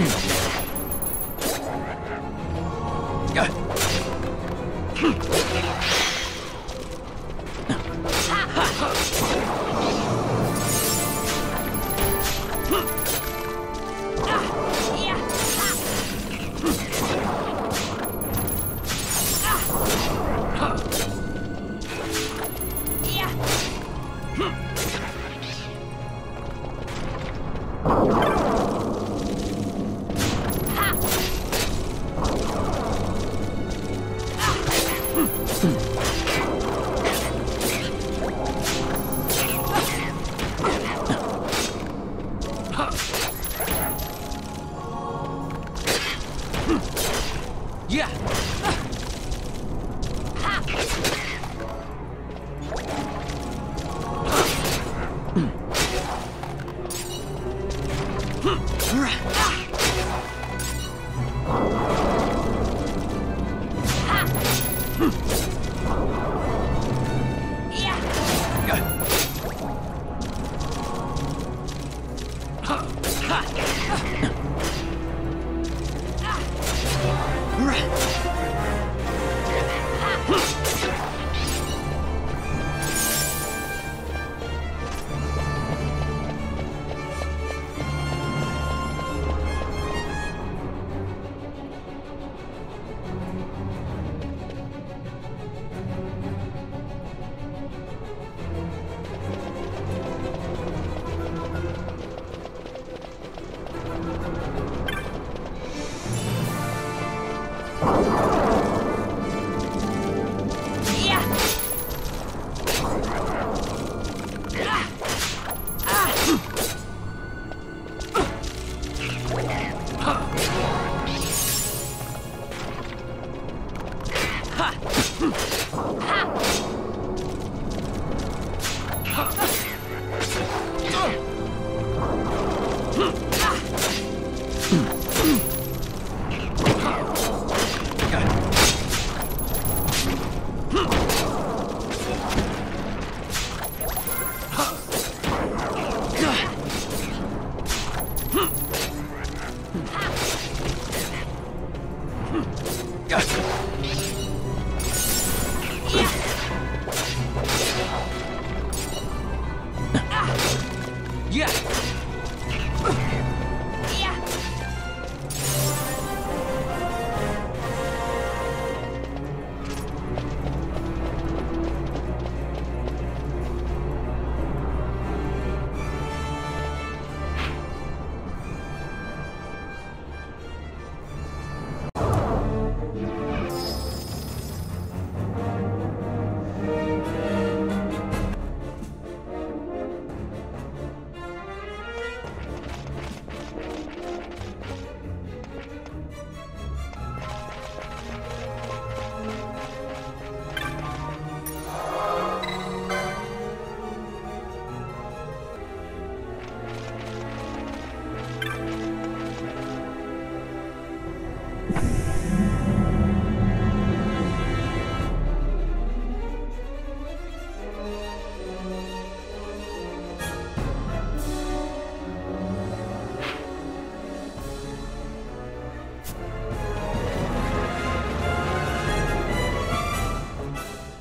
Hmm. Yeah.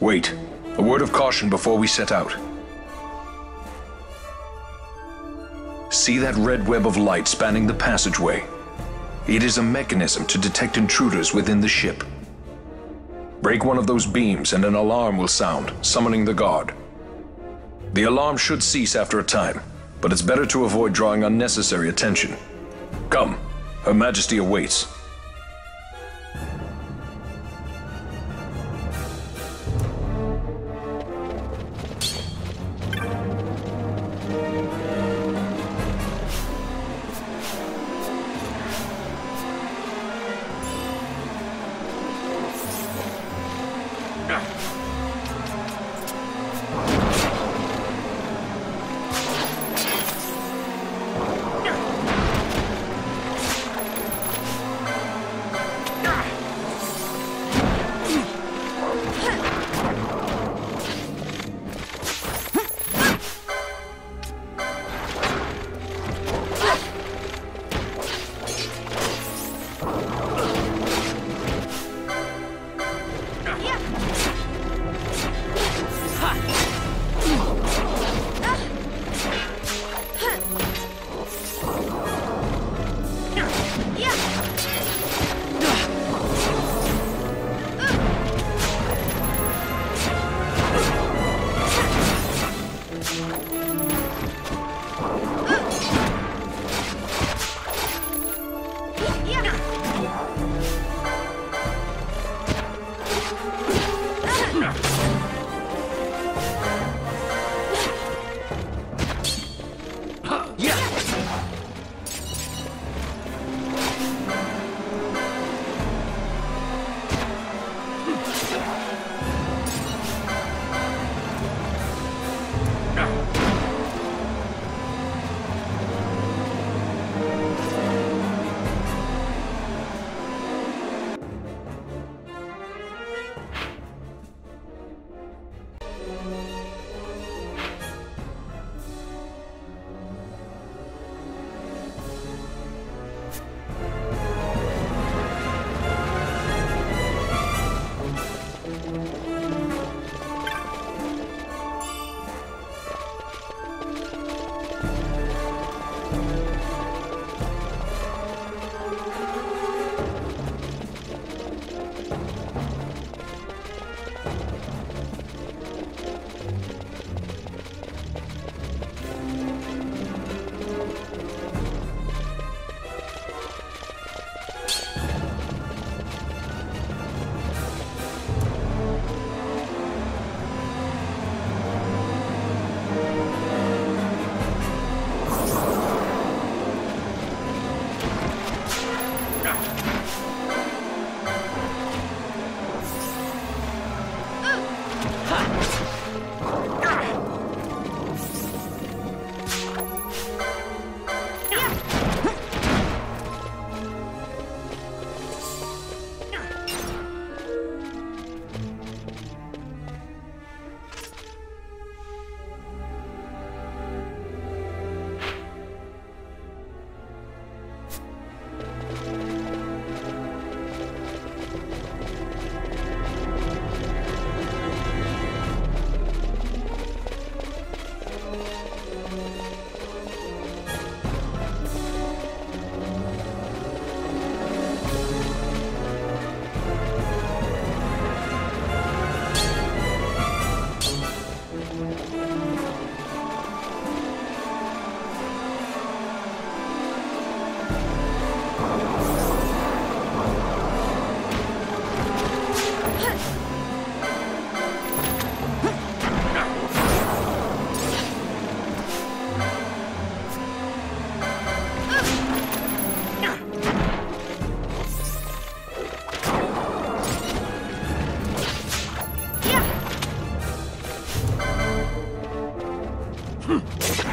Wait. A word of caution before we set out. See that red web of light spanning the passageway? It is a mechanism to detect intruders within the ship. Break one of those beams and an alarm will sound, summoning the guard. The alarm should cease after a time, but it's better to avoid drawing unnecessary attention. Come, Her Majesty awaits. Hmph!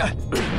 Yeah.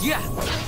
Yeah!